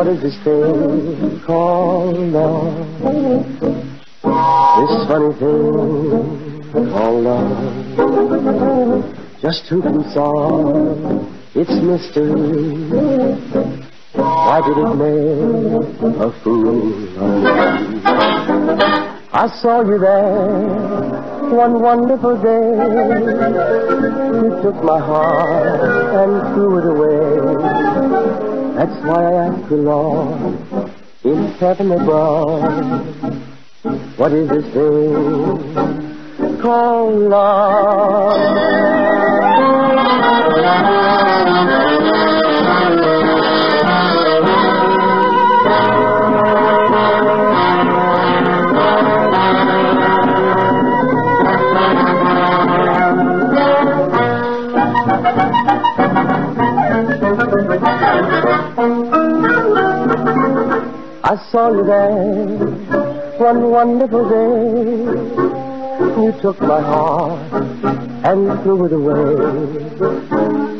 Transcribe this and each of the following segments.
is this thing called love? This funny thing called love. Just who can solve its mystery? Why did it make a fool of me? I saw you there one wonderful day. You took my heart and threw it away. That's why I ask the Lord in heaven above, what is this thing called I saw you there one wonderful day. You took my heart and threw it away.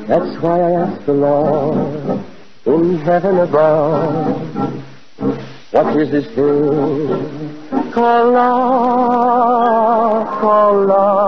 That's why I asked the Lord in heaven above, what is this thing called love, called love?